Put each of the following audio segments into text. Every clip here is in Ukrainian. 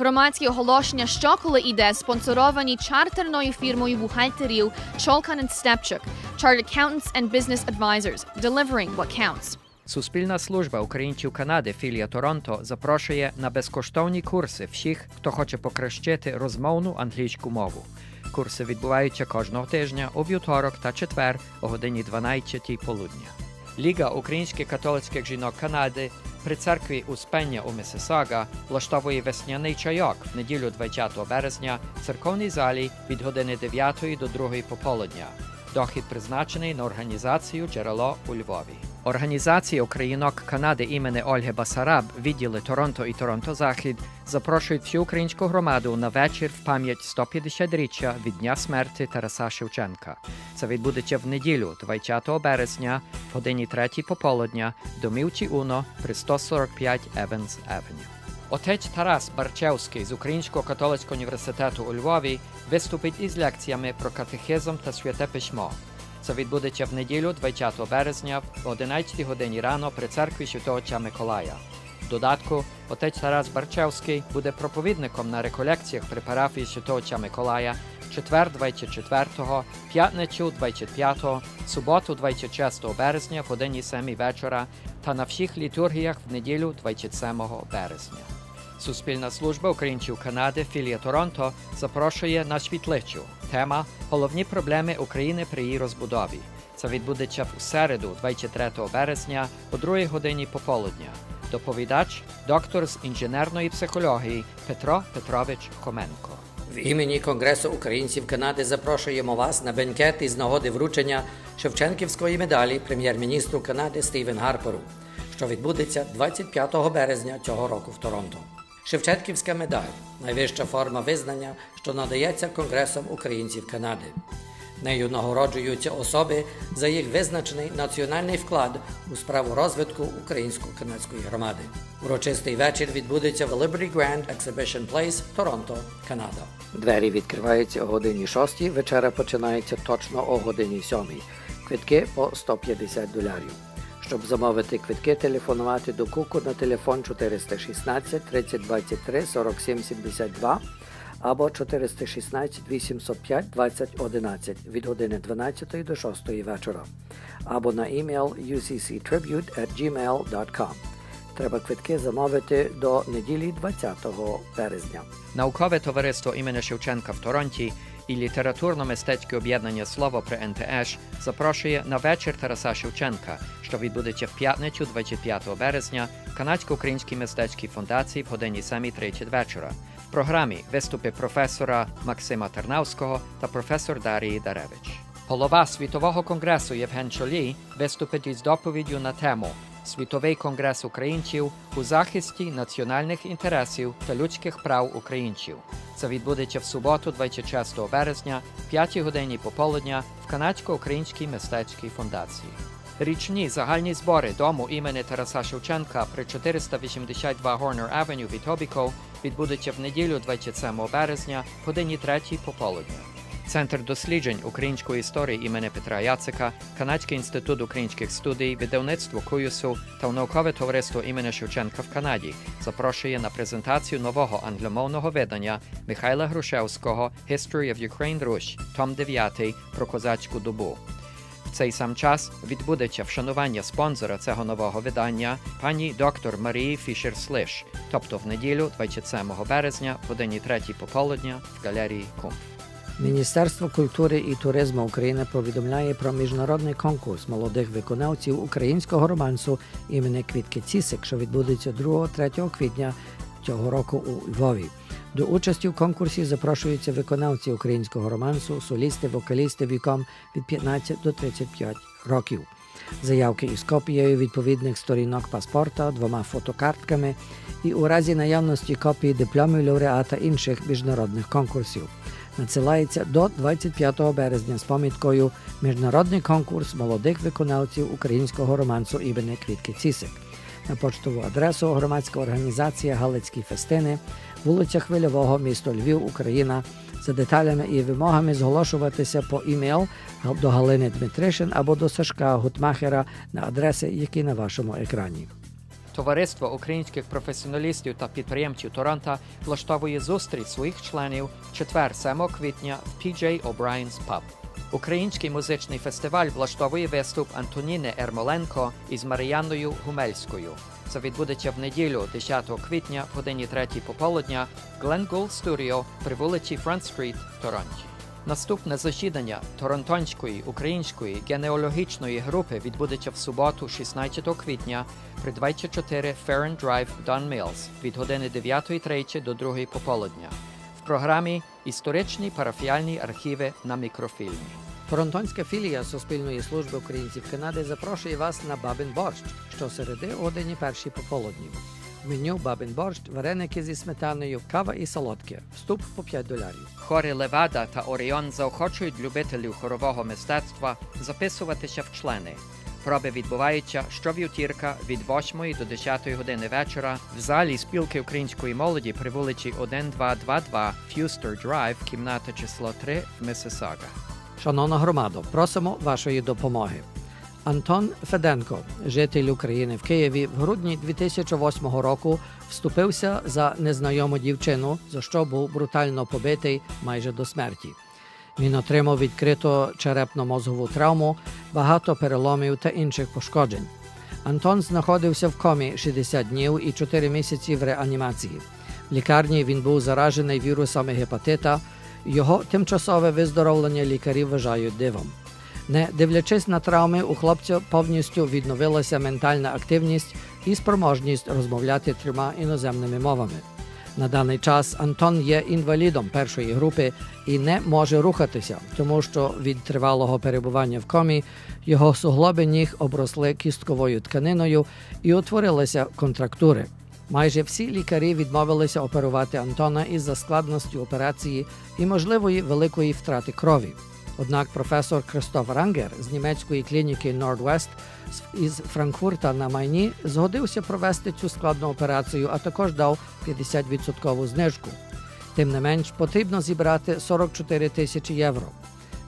Громадські оголошення щоколи іде спонсоровані чартерною фірмою бухгалтерів Чолкан Степчук, Chartered Accountants and Business Advisors, delivering what counts. Суспільна служба українців Канади, філія Торонто, запрошує на безкоштовні курси всіх, хто хоче покращити розмовну англійську мову. Курси відбуваються кожного тижня у вівторок та четвер о годині 12 полудня. Ліга українських католицьких жінок Канади при церкві Успення у Мисисага влаштовує весняний чайок в неділю 20 березня в церковній залі від години 9 до 2 пополудня. Дохід призначений на організацію Джерело у Львові. Організації Українок Канади імені Ольги Басараб, відділи Торонто і Торонто Захід запрошують всю українську громаду на вечір в пам'ять 150-річчя від дня смерті Тараса Шевченка. Це відбудеться в неділю, 20 березня, в годині 3 пополудня, в домівці Уно при 145 Еванс Евеню. Отець Тарас Барчевський з Українського католицького університету у Львові виступить із лекціями про катехизм та святе письмо. Це відбудеться в неділю 20 березня в 11 годині рано при церкві Святого Отця Миколая. В додатку, отець Тарас Барчевський буде проповідником на реколекціях при парафії Святого Отця Миколая четвер 24, п'ятницю 25, суботу 26 березня в годині 7 вечора та на всіх літургіях в неділю 27 березня. Суспільна служба українців Канади, філія Торонто запрошує на світличу. Тема Головні проблеми України при її розбудові. Це відбудеться в середу, 23 березня, о 2 годині пополудня. Доповідач, доктор з інженерної психології Петро Петрович Хоменко. В імені Конгресу українців Канади запрошуємо вас на бенкет із нагоди вручення Шевченківської медалі прем'єр-міністру Канади Стівен Гарперу, що відбудеться 25 березня цього року в Торонто. Шевченківська медаль найвища форма визнання, що надається Конгресом українців Канади. Нею нагороджуються особи за їх визначений національний вклад у справу розвитку українсько-канадської громади. Урочистий вечір відбудеться в Liberty Grand Exhibition Place, Торонто, Канада. Двері відкриваються о годині 6, вечера починається точно о годині 7. Квитки по 150 доларів. Щоб замовити квитки, телефонувати до Куку на телефон 416 3023 47 72 або 416 805 2011 від години 12 до 6 вечора, або на імейл ucctribute.gmail.com. Треба квитки замовити до неділі 20 березня. Наукове товариство імені Шевченка в Торонті і літературно-мистецьке об'єднання Слово при НТШ запрошує на вечір Тараса Шевченка, що відбудеться в п'ятницю 25 березня в Канадсько-Українській мистецькій фундації в годині 7.30 вечора. В програмі виступи професора Максима Тернавського та професор Дарії Даревич. Голова Світового конгресу Євген Чолій виступить із доповіддю на тему Світовий конгрес українців у захисті національних інтересів та людських прав українців. Це відбудеться в суботу, 26 березня, 5 годині пополудня в Канадсько-Українській мистецькій фундації. Річні загальні збори дому імені Тараса Шевченка при 482 Горнер Авеню від Тобіков відбудуться в неділю 27 березня, годині 3 пополудня. Центр досліджень української історії імені Петра Яцика, Канадський інститут українських студій, видавництво Куюсу та наукове товариство імені Шевченка в Канаді запрошує на презентацію нового англомовного видання Михайла Грушевського «History of Ukraine Rush», том 9 про козацьку добу. В цей сам час відбудеться вшанування спонсора цього нового видання пані доктор Марії Фішер-Слиш, тобто в неділю, 27 березня, в годині 3 пополудня в галерії Кумф. Міністерство культури і туризму України повідомляє про міжнародний конкурс молодих виконавців українського романсу імені Квітки Цісик, що відбудеться 2-3 квітня цього року у Львові. До участі в конкурсі запрошуються виконавці українського романсу, солісти, вокалісти віком від 15 до 35 років. Заявки із копією відповідних сторінок паспорта, двома фотокартками і у разі наявності копії дипломів лауреата інших міжнародних конкурсів. Надсилається до 25 березня з поміткою Міжнародний конкурс молодих виконавців українського романсу імені Квітки Цісик на поштову адресу громадська організація Галицькі фестини, вулиця Хвильового, місто Львів, Україна. За деталями і вимогами зголошуватися по імейл до Галини Дмитришин або до Сашка Гутмахера на адреси, які на вашому екрані. Товариство українських професіоналістів та підприємців Торонто влаштовує зустріч своїх членів четвер 7 квітня в PJ O'Brien's Pub. Український музичний фестиваль влаштовує виступ Антоніни Ермоленко із Маріянною Гумельською. Це відбудеться в неділю, 10 квітня, в годині 3 пополудня, Glen Gould Studio при вулиці Франт Стріт в Торонті. Наступне засідання Торонтонської української генеалогічної групи відбудеться в суботу, 16 квітня, при 24 Ferren Drive, Don Mills від години 9.30 до 2 пополудня. В програмі Історичні парафіальні архіви на мікрофільмі. Торонтонська філія Суспільної служби українців Канади запрошує вас на Бабин борщ щосереди о годині першій пополудні. Меню Бабин борщ, вареники зі сметаною, кава і солодке. Вступ по 5 доларів. Хори Левада та Оріон заохочують любителів хорового мистецтва записуватися в члени. Проби відбуваються щовівтірка від 8 до 10 години вечора в залі спілки української молоді при вулиці 1222 Fewster Drive, кімната число 3 в Мисисага. Шановна громадо, просимо вашої допомоги. Антон Феденко, житель України в Києві, в грудні 2008 року вступився за незнайому дівчину, за що був брутально побитий майже до смерті. Він отримав відкрито черепно-мозгову травму, багато переломів та інших пошкоджень. Антон знаходився в комі 60 днів і 4 місяці в реанімації. В лікарні він був заражений вірусами гепатита. Його тимчасове виздоровлення лікарі вважають дивом. Не дивлячись на травми, у хлопця повністю відновилася ментальна активність і спроможність розмовляти трьома іноземними мовами. На даний час Антон є інвалідом першої групи і не може рухатися, тому що від тривалого перебування в комі його суглоби ніг обросли кістковою тканиною і утворилися контрактури. Майже всі лікарі відмовилися оперувати Антона із-за складності операції і можливої великої втрати крові. Однак професор Кристоф Рангер з німецької клініки Nordwest із Франкфурта на Майні згодився провести цю складну операцію, а також дав 50% знижку. Тим не менш, потрібно зібрати 44 тисячі євро.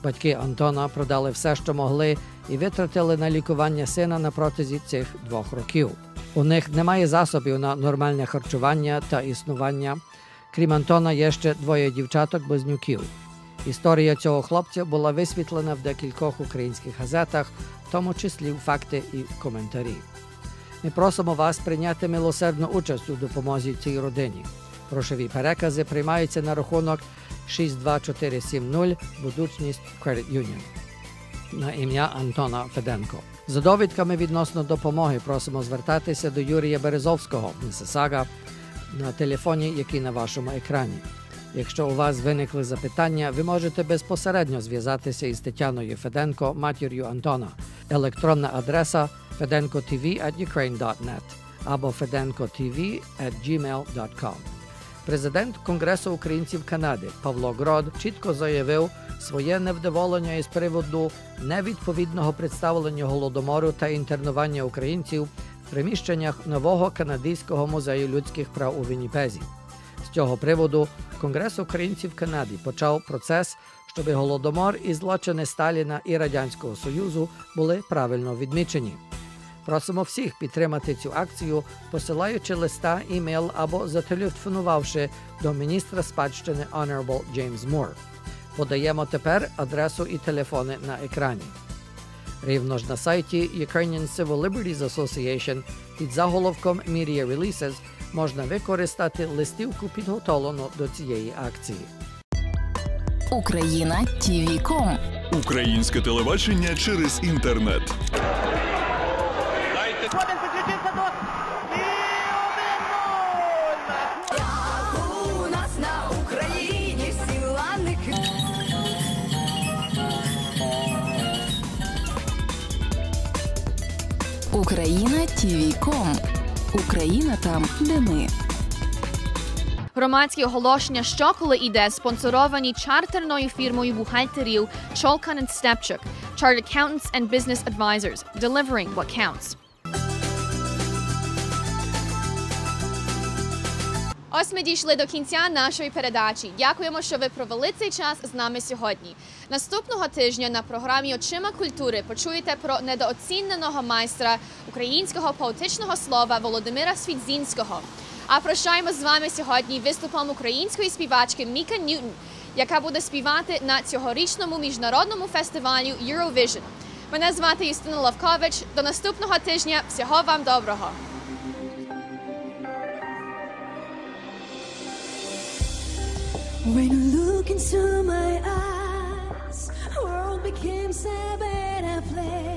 Батьки Антона продали все, що могли, і витратили на лікування сина на протязі цих двох років. У них немає засобів на нормальне харчування та існування. Крім Антона, є ще двоє дівчаток-близнюків. Історія цього хлопця була висвітлена в декількох українських газетах, в тому числі в факти і коментарі. Ми просимо вас прийняти милосердну участь у допомозі цій родині. Грошові перекази приймаються на рахунок 62470 Будучність Credit Union на ім'я Антона Феденко. За довідками відносно допомоги просимо звертатися до Юрія Березовського, Місисага, на телефоні, який на вашому екрані. Якщо у вас виникли запитання, ви можете безпосередньо зв'язатися із Тетяною Феденко, матір'ю Антона. Електронна адреса fedenkotv.ukraine.net або fedenkotv.gmail.com. Президент Конгресу українців Канади Павло Грод чітко заявив своє невдоволення із приводу невідповідного представлення голодомору та інтернування українців в приміщеннях нового канадського музею людських прав у Вінніпезі. З цього приводу Конгрес українців Канади почав процес, щоб голодомор і злочини Сталіна і Радянського Союзу були правильно відмічені. Просимо всіх підтримати цю акцію, посилаючи листа, імейл або зателефонувавши до міністра спадщини Honorable James Moore. Подаємо тепер адресу і телефони на екрані. Рівно ж на сайті Ukrainian Civil Liberties Association під заголовком Media Releases можна використати листівку, підготовлену до цієї акції. Україна ТІВІ.ком Українське телебачення через інтернет. Україна ТІВІ.ком Україна там, де ми. Громадські оголошення щоколи іде спонсоровані чартерною фірмою бухгалтерів Cholkan and Stepchuk, Chartered Accountants and Business Advisors, delivering what counts. Ось ми дійшли до кінця нашої передачі. Дякуємо, що ви провели цей час з нами сьогодні. Наступного тижня на програмі Очима культури почуєте про недооціненого майстра українського поетичного слова Володимира Свідзінського. А прощаємо з вами сьогодні виступом української співачки Міка Ньютон, яка буде співати на цьогорічному міжнародному фестивалю Eurovision. Мене звати Юстина Лавкович. До наступного тижня. Всього вам доброго! When you look into my eyes, world became sad and I fled.